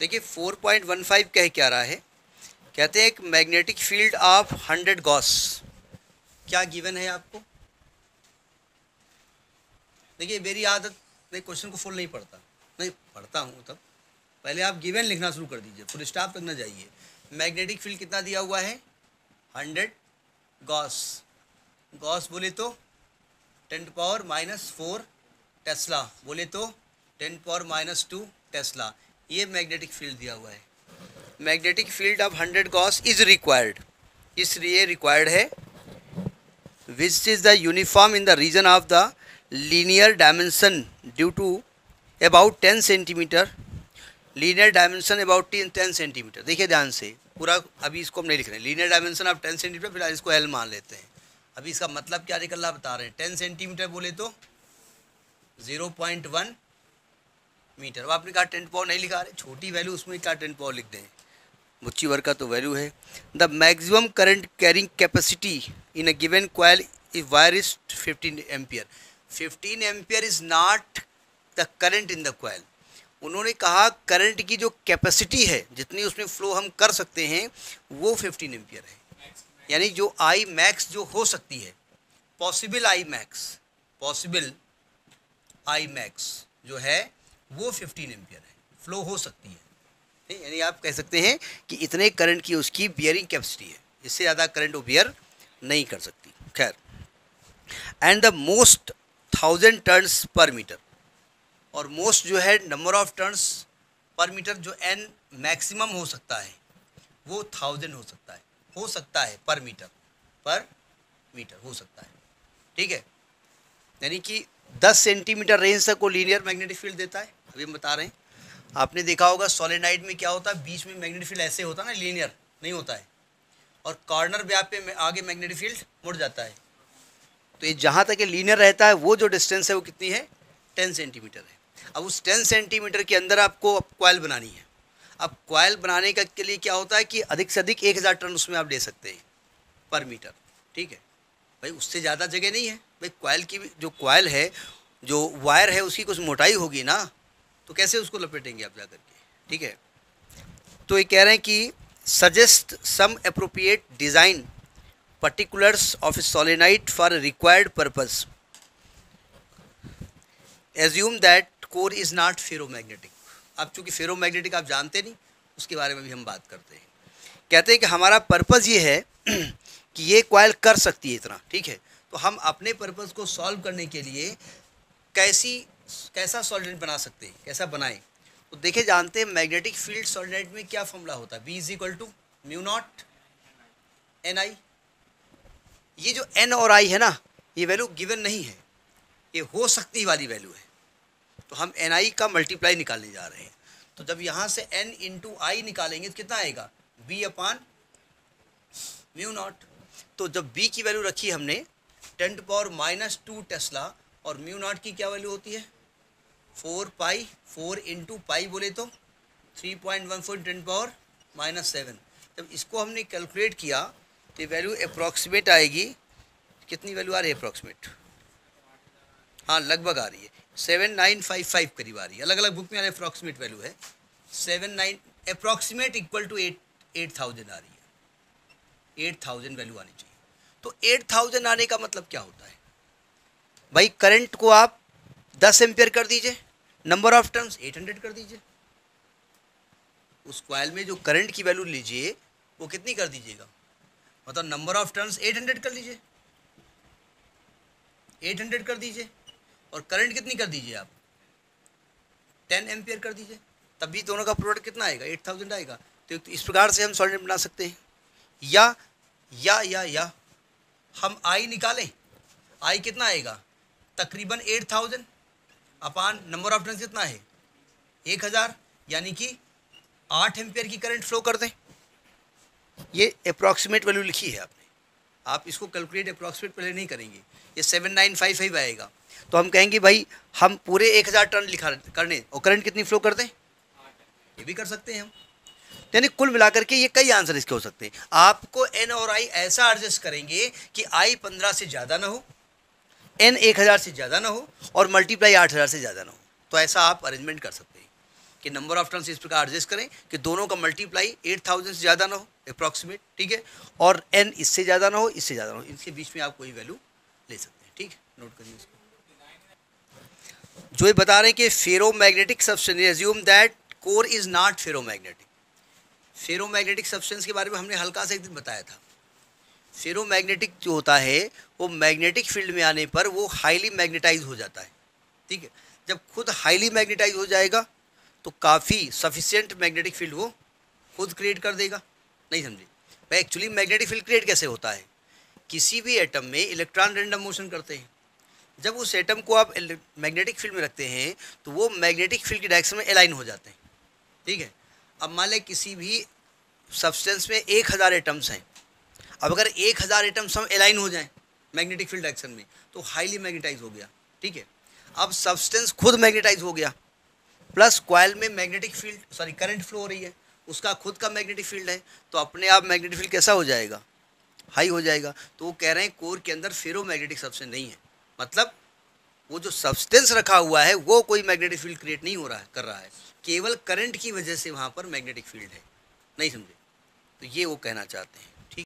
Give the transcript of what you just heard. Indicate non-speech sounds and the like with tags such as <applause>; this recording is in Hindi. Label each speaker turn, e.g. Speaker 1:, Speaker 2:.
Speaker 1: देखिए 4.15 कह क्या रहा है? कहते हैं, एक मैग्नेटिक फ़ील्ड ऑफ़ 100 गॉस क्या गिवन है आपको? देखिए, मेरी आदत, मैं क्वेश्चन को फुल नहीं पढ़ता। नहीं पढ़ता हूँ तब। पहले आप गिवन लिखना शुरू कर दीजिए। फुल स्टॉप तक ना जाइए। मैग्नेटिक फ़ील्ड कितना दिया हुआ है? हंड्रेड गॉस गॉस बोले तो ten power minus four tesla बोले तो ten power minus two tesla ये मैग्नेटिक फ़ील्ड दिया हुआ है। Magnetic field of hundred gauss is required इसलिए रिक्वायर्ड है। Which is the uniform in the region of the linear dimension due to about ten centimetre linear dimension about ten centimetre देखिए ध्यान से। पूरा अभी इसको हम नहीं लिख रहे हैं। Linear dimension of ten centimetre फ़िलहाल इसको एल मान लेते हैं। अभी इसका मतलब क्या निकल रहा बता रहे हैं। टेन सेंटीमीटर बोले तो ज़ीरो पॉइंट वन मीटर। अब आपने कहा टेन पावर नहीं लिखा रहे, छोटी वैल्यू उसमें क्या टेन पावर लिख दें। मुच्ची वर्ग का तो वैल्यू है। The maximum current carrying capacity in a given if wire is fifteen ampere fifteen ampere is not the current in the coil उन्होंने कहा करंट की जो कैपेसिटी है, जितनी उसमें फ्लो हम कर सकते हैं, वो फिफ्टीन एम्पियर है। यानी जो आई मैक्स जो हो सकती है possible I max possible I max जो है वो 15 एम्पियर है। फ्लो हो सकती है। यानी आप कह सकते हैं कि इतने करंट की उसकी बियरिंग कैपेसिटी है। इससे ज़्यादा करंट वो बियर नहीं कर सकती। खैर। And the most thousand turns per metre और मोस्ट जो है number of turns per metre जो एन मैक्सिमम हो सकता है, वो थाउज़ेंड हो सकता है। हो सकता है पर मीटर पर मीटर हो सकता है। ठीक है? यानी कि 10 सेंटीमीटर रेंज तक वो लीनियर मैग्नेटिक फ़ील्ड देता है। अभी हम बता रहे हैं। आपने देखा होगा सोलेनाइड में क्या होता है? बीच में मैग्नेटिक फ़ील्ड ऐसे होता है ना लीनियर नहीं होता है। और कॉर्नर व्याप पे आगे मैग्नेटिक फ़ील्ड मुड़ जाता है। तो ये जहाँ तक ये लीनियर रहता है, वो जो डिस्टेंस है, वो कितनी है? टेन सेंटीमीटर है। अब उस टेन सेंटीमीटर के अंदर आपको क्वाइल बनानी है। अब क्वाइल बनाने का के लिए क्या होता है कि अधिक से अधिक एक हज़ार टन उसमें आप ले सकते हैं पर मीटर ठीक है? भाई, उससे ज़्यादा जगह नहीं है। भाई क्वाइल की जो क्वाइल है, जो वायर है, उसकी कुछ मोटाई होगी ना तो कैसे उसको लपेटेंगे आप जाकर के? ठीक है? तो ये कह रहे हैं कि suggest some appropriate design particulars of solenoid for required purpose assume that core is not ferromagnetic अब चूँकि फेरोमैग्नेटिक आप जानते नहीं, उसके बारे में भी हम बात करते हैं। कहते हैं कि हमारा पर्पज़ ये है <clears throat> कि ये क्वाइल कर सकती है इतना, ठीक है? तो हम अपने पर्पज़ को सॉल्व करने के लिए कैसी कैसा सॉलिडेंट बना सकते हैं, कैसा बनाएँ? तो देखे जानते हैं मैग्नेटिक फ़ील्ड सॉलिडेंट में क्या फॉर्मूला होता है? B is equal to mu nought N I ये जो एन और आई है ना, ये वैल्यू गिवन नहीं है। ये हो सकती वाली वैल्यू है। तो हम एन आई का मल्टीप्लाई निकालने जा रहे हैं। तो जब यहाँ से एन इंटू आई निकालेंगे तो कितना आएगा? बी अपान म्यू नॉट तो जब बी की वैल्यू रखी हमने, ten to power minus two tesla और म्यू नॉट की क्या वैल्यू होती है? Four pi, four into pi बोले तो three point one four ten power minus seven जब इसको हमने कैलकुलेट किया तो वैल्यू अप्रॉक्सीमेट आएगी। कितनी वैल्यू आ रही है अप्रॉक्सीमेट हाँ लगभग आ रही है। सेवन नाइन फाइव फाइव करीब आ रही है। अलग अलग बुक में अप्रॉक्सीमेट वैल्यू है seven nine approximate equal to eight eight thousand आ रही है। एट थाउज़ेंड वैल्यू आनी चाहिए। तो एट थाउज़ेंड आने का मतलब क्या होता है? भाई करंट को आप दस एम्पेयर कर दीजिए। नंबर ऑफ़ एट हंड्रेड कर दीजिए। उस क्वाइल में जो करंट की वैल्यू लीजिए, वो कितनी कर दीजिएगा? मतलब number of turns eight hundred कर लीजिए एट हंड्रेड कर दीजिए। और करंट कितनी कर दीजिए आप? टेन एम्पियर कर दीजिए। तब भी दोनों का प्रोडक्ट कितना आएगा? एट थाउज़ेंड आएगा। तो इस प्रकार से हम सॉलिड बना सकते हैं। या या या या, हम आई निकालें। आई कितना आएगा? तकरीबन eight thousand upon number of turn कितना है, एक हज़ार, यानी कि आठ एम्पियर की करंट फ्लो कर दें। ये अप्रॉक्सीमेट वैल्यू लिखी है आपने। आप इसको कैलकुलेट अप्रॉक्सीमेट पहले नहीं करेंगे। ये सेवन नाइन फाइव फाइव आएगा। तो हम कहेंगे, भाई, हम पूरे एक हज़ार टर्न लिखा करने, और करंट कितनी फ्लो कर दें? ये भी कर सकते हैं हम। यानी कुल मिलाकर के ये कई आंसर इसके हो सकते हैं। आपको एन और आई ऐसा एडजस्ट करेंगे कि आई पंद्रह से ज़्यादा ना हो। एन एक हज़ार से ज़्यादा ना हो और मल्टीप्लाई आठ हज़ार से ज़्यादा ना हो। तो ऐसा आप अरेंजमेंट कर सकते हैं कि नंबर ऑफ़ टर्न्स इस प्रकार एडजस्ट करें कि दोनों का मल्टीप्लाई एट थाउज़ेंड से ज़्यादा ना हो अप्रॉक्सीमेट ठीक है? और एन इससे ज़्यादा ना हो, इससे ज़्यादा ना हो। इनके बीच में आप कोई वैल्यू ले सकते हैं, ठीक? है नोट करिए इसको जो ये बता रहे हैं कि ferromagnetic substance assume that core is not ferromagnetic ferromagnetic substance के बारे में हमने हल्का सा एक दिन बताया था। फेरोमैग्नेटिक जो होता है, वो मैग्नेटिक फ़ील्ड में आने पर वो हाईली मैग्नेटाइज हो जाता है। ठीक है? जब खुद हाईली मैग्नेटाइज हो जाएगा तो काफ़ी सफिशियंट मैग्नेटिक फ़ील्ड वो खुद क्रिएट कर देगा। नहीं समझे? भाई एक्चुअली मैग्नेटिक फ़ील्ड क्रिएट कैसे होता है? किसी भी एटम में इलेक्ट्रॉन रेंडम मोशन करते हैं। जब उस एटम को आप मैग्नेटिक फ़ील्ड में रखते हैं तो वो मैग्नेटिक फ़ील्ड की डायरेक्शन में अलाइन हो जाते हैं। ठीक है? अब मान लें किसी भी सब्सटेंस में एक हज़ार एटम्स हैं। अब अगर एक हज़ार एटम्स हम अलाइन हो जाएँ मैग्नेटिक फ़ील्ड एक्शन में तो हाईली मैग्नेटाइज हो गया, ठीक है? अब सब्सटेंस खुद मैग्नेटाइज हो गया प्लस क्वाइल में magnetic field sorry current flow हो रही है, उसका खुद का मैग्नेटिक फ़ील्ड है तो अपने आप मैग्नेटिक फ़ील्ड कैसा हो जाएगा? हाई हो जाएगा तो वो कह रहे हैं कोर के अंदर फेरो मैग्नेटिक सब्सटेंस नहीं है। मतलब वो जो सब्सटेंस रखा हुआ है, वो कोई मैग्नेटिक फ़ील्ड क्रिएट नहीं हो रहा है, कर रहा है। केवल करंट की वजह से वहाँ पर मैग्नेटिक फ़ील्ड है। नहीं समझे? तो ये वो कहना चाहते हैं।